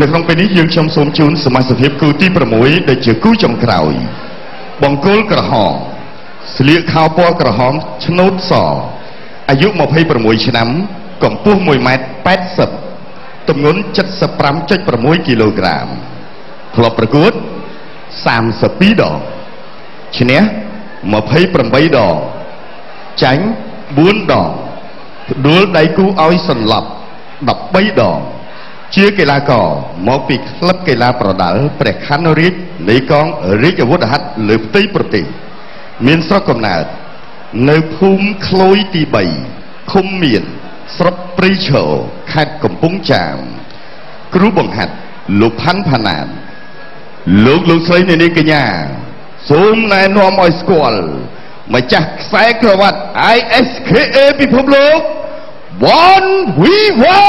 នៅក្នុងពេលនេះយើងខ្ញុំសូមជូនសមាជិកគូទី6ដែលជាគូចុងក្រោយ បង្គោលក្រហមស្លៀកខោពណ៌ក្រហមឆ្នូតសអាយុ26ឆ្នាំកម្ពស់1ម៉ែត្រ80ទម្ងន់75.6គីឡូក្រាមធ្លាប់ប្រកួត32ដងឈ្នះ28ដងចាញ់4ដងផ្ដួលដៃគូឲ្យសន្លប់13ដង ជាកីឡាករមកពីក្លឹបកីឡាប្រដាល់ព្រះខ័នរាជនៃកងរាជអាវុធហត្ថលើផ្ទៃប្រទេសមានស្រុកកំណើតនៅភូមិក្លួយទី3ឃុំមានស្រុកព្រៃឈរខេត្តកំពង់ចាម គ្រូបង្ហាត់លោកផាន់ផាណានលោកលោកស្រីអ្នកនាងកញ្ញាសូមណែនាំឲ្យស្គាល់ម្ចាស់ខ្សែក្រវ៉ាត់ ISKA ពិភពលោក One Viva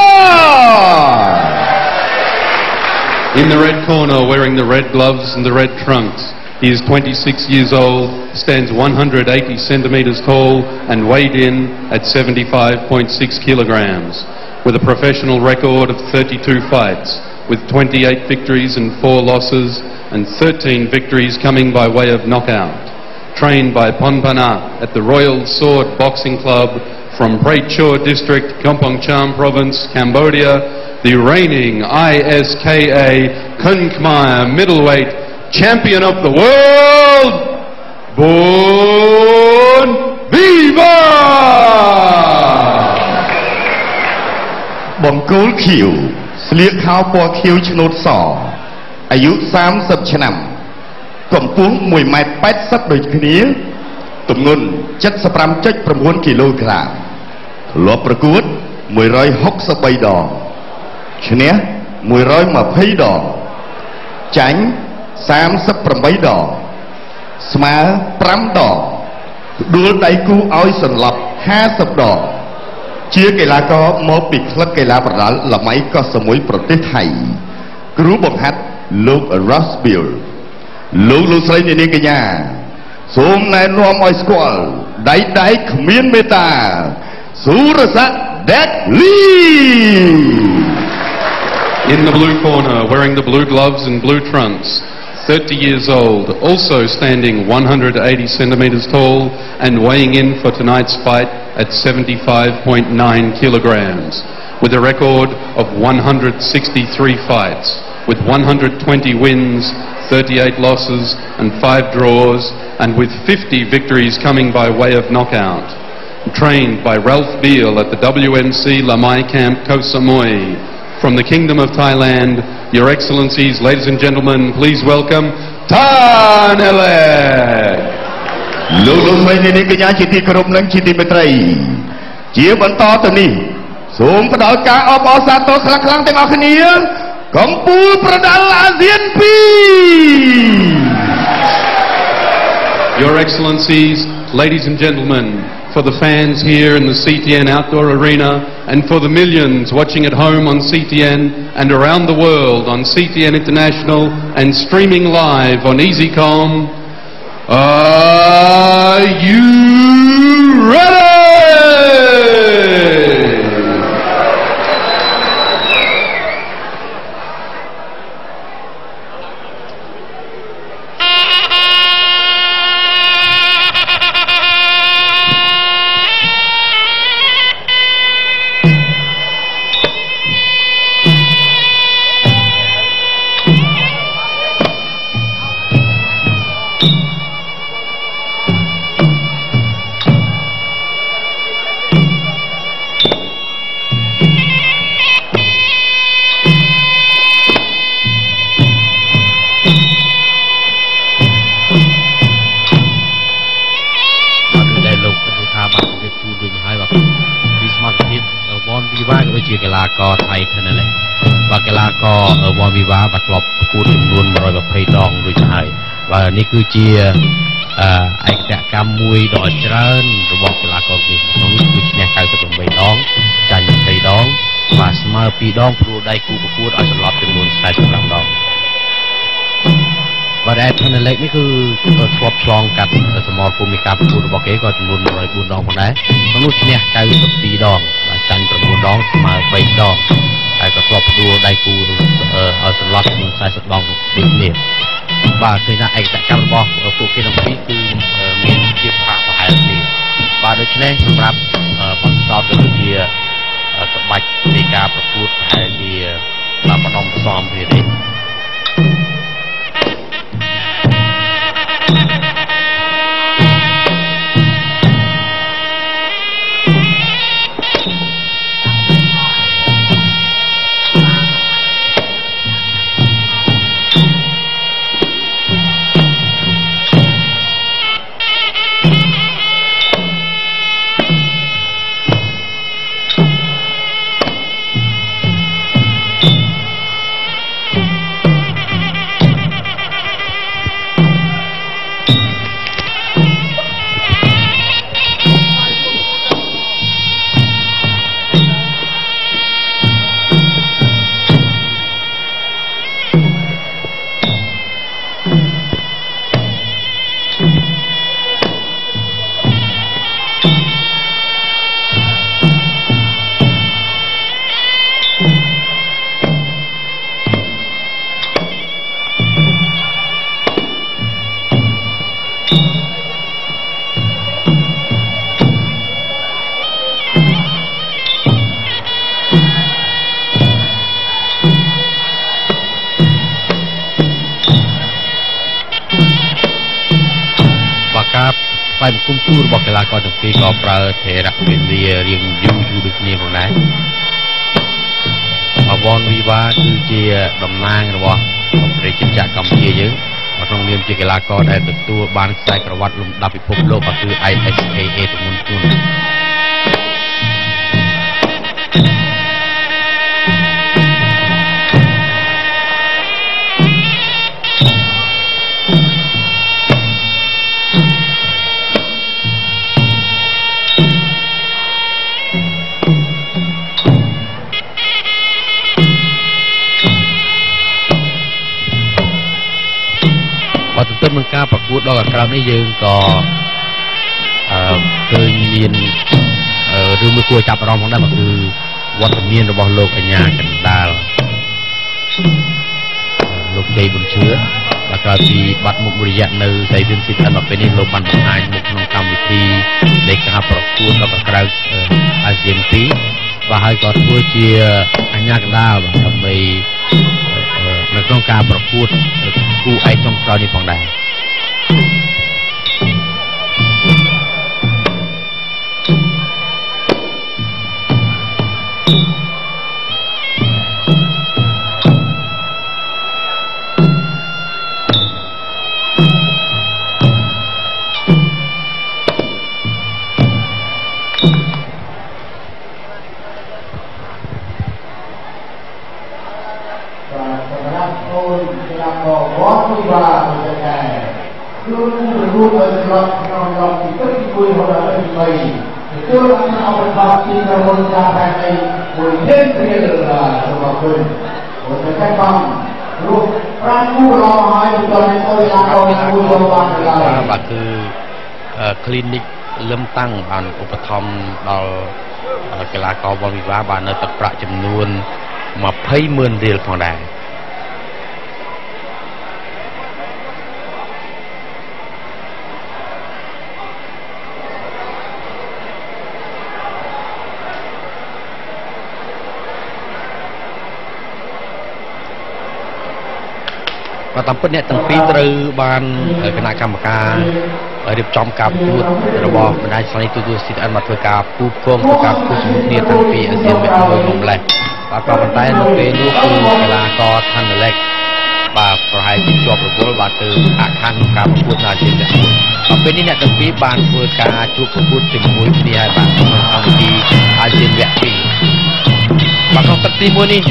In the red corner, wearing the red gloves and the red trunks, he is 26 years old, stands 180 centimetres tall, and weighed in at 75.6 kilograms, with a professional record of 32 fights, with 28 victories and 4 losses, and 13 victories coming by way of knockout. Trained by Ponpana at the Royal Sword Boxing Club from Prachur District, Kampong Cham Province, Cambodia, the reigning ISKA Kun Khmer middleweight champion of the world, Bon Viva! បង្គោលខៀវស្លៀកខោពណ៌ខៀវឆ្នូតសអាយុ30ឆ្នាំកម្ពស់1ម៉ែត្រ80ដូចគ្នាទម្ងន់75.9គីឡូក្រាម ធ្លាប់ប្រកួត163ដងឈ្នះ120ដងចាញ់38ដងស្មើ5ដងផ្ដួលដៃគូឲ្យសន្លប់50ដងជាកីឡាករមកពីក្លឹបកីឡាប្រដាល់លម៉ៃកោះសមុយប្រទេសថៃ គ្រូបង្ហាត់លោក Ross Bill លោកលោកស្រីអ្នកនាងកញ្ញាសូមណែនាំឲ្យស្គាល់ដៃដៃគ្មានមេត្តា Surasa Detli. In the blue corner, wearing the blue gloves and blue trunks, 30 years old, also standing 180 centimeters tall and weighing in for tonight's fight at 75.9 kilograms, with a record of 163 fights, with 120 wins, 38 losses and 5 draws, and with 50 victories coming by way of knockout Trained by Ralph Beal at the WMC Lamai Camp Koh Samui, from the Kingdom of Thailand, Your Excellencies, ladies and gentlemen, please welcome Tan Elek. លោកលោកស្រីអ្នកនាងកញ្ញាជាទីគោរពនិងជាទីមេត្រី ជាបន្តទៅនេះ សូមផ្ដល់ការអបអរសាទរខ្លាំងខ្លាំងៗទាំងអស់គ្នាកម្ពុជាប្រដាល់អាស៊ាន2 Your Excellencies, ladies and gentlemen, for the fans here in the CTN Outdoor Arena and for the millions watching at home on CTN and around the world on CTN International and streaming live on EasyCom, are you ready? ក៏ដូចជាកីឡាករថៃគ្នាដែរបាទកីឡាករវ៉នវីវ៉ាបាទធ្លាប់ប្រកួតចំនួន120ដងដូចទៅហើយបាទនេះគឺជាអឺឯកតកម្មមួយដ៏ច្រើនរបស់កីឡាករនេះក្នុងនោះគឺឈ្នះ98ដងចាញ់20ដងបាទស្មើ2ដងព្រួលដៃគូប្រកួតឲ្យសន្លប់ចំនួន45ដងបាទឯផានលេកនេះគឺធ្លាប់ឆ្លងកាត់សមរភូមិនៃការប្រកួតរបស់គេក៏ចំនួន104ដងផងដែរក្នុងនោះឈ្នះ92ដងបាទចាញ់9 ដងស្មើ3ដងហើយក៏ធ្លាប់ផ្ដួលដៃគូនោះអឺឲ្យ40ដងដូចគ្នាបាទឃើញថាឯកតកម្មរបស់ពួកគេទាំងពីរគឺមានភាពប្រហាក់ប្រហែលគ្នាបាទដូច្នេះសម្រាប់បងសោតក៏ជាក្បាច់នៃការប្រកួតប្រហែលជាបាទបដំផ្សំគ្នា ទេគូរបស់កីឡាករទាំងពីរក៏ប្រើថេរវេលារៀងយូរយូរដូចគ្នាផងដែរអវនវិវាគឺជាតំណាងរបស់ប្រជាជាតិកម្ពុជាយើងក្នុងនាមជាកីឡាករដែលទទួលបានខ្សែក្រវ៉ាត់លំដាប់ពិភពលោកក៏គឺ ISKA ទម្ងន់ធ្ងន់ទន្ទឹមនឹ ការប្រកួតដ៏អាក្រក់នេះយើងក៏អឺឃើញមានរឿងមួយគួរចាប់អារម្មណ៍ផងដែរគឺវត្តមានរបស់លោកអញ្ញាកណ្ដាលលោកជ័យប៊ុនឈឿបាទក្រោយពីបាត់មុខរយៈនៅសៃវិនស៊ីតិនមកពេលនេះលោកបានបង្ហាញមុខក្នុងកម្មវិធីនៃការប្រកួតដល់ក្រៅអាស៊ាន2បាទហើយក៏ធ្វើជាអញ្ញាកណ្ដាលដើម្បីនៅក្នុងការប្រកួតគូឯកចុងក្រោយនេះផងដែរ Thank you. បាទគឺ clinic លឹមតាំងបានឧបត្ថម្ភដល់កីឡាករវ៉លវិវាបាននៅទឹកប្រាក់ចំនួន200,000រៀលផងដែរ ក៏តាមពិតអ្នកទាំងពីរត្រូវបានគណៈកម្មការរៀបចំការប្រកួតរបស់បណ្ដាញស្ថានីយទូទួល CTN មកធ្វើការពូកងធ្វើការគូជាមួយគ្នាតាំងពីអាស៊ានវគ្គ1មកម្លេះបាទក៏ប៉ុន្តែនៅពេលនោះគឺកីឡាករថាន់លេកបាទប្រហែលជាជាប់រវល់បាទទៅអាខណ្ឌការប្រកួតនៅអាស៊ានវគ្គ1ដល់ពេលនេះអ្នកទាំងពីរបានធ្វើការជួបប្រកួតជាមួយគ្នាហើយបាទក្នុងកម្មវិធីអាស៊ានវគ្គ2 បាទក្នុងទឹកទី1នេះ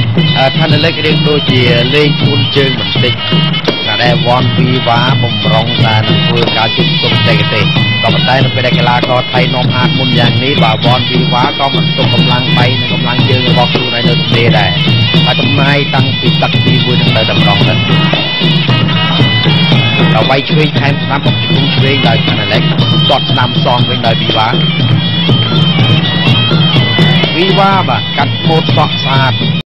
ថាន់លេករៀងដូចជាលេងជូនជើងបន្តិចដែលវ៉ាន់វីវ៉ាបំរុងតែនឹងធ្វើការជុំទុំតែកទេក៏ប៉ុន្តែនៅពេលដែលកីឡាករថៃនាំអាតមុនយ៉ាងនេះបាទវ៉ាន់វីវ៉ាក៏មិនទុកកម្លាំងដៃនិងកម្លាំងជើងរបស់ខ្លួនឲ្យនៅទន្លេដែរហើយចំណាយតាំងពីទឹកទី1នឹងទៅតម្រង់ទៅដល់វាយឆ្វេងថែមស្ដាំបុកជង្គង់ឆ្វេងដោយខានអាឡិចគាត់ស្ដាំសងវិញដោយវីវ៉ា វីវ៉ាបាទកាត់ម៉ូតសក់ស្អាត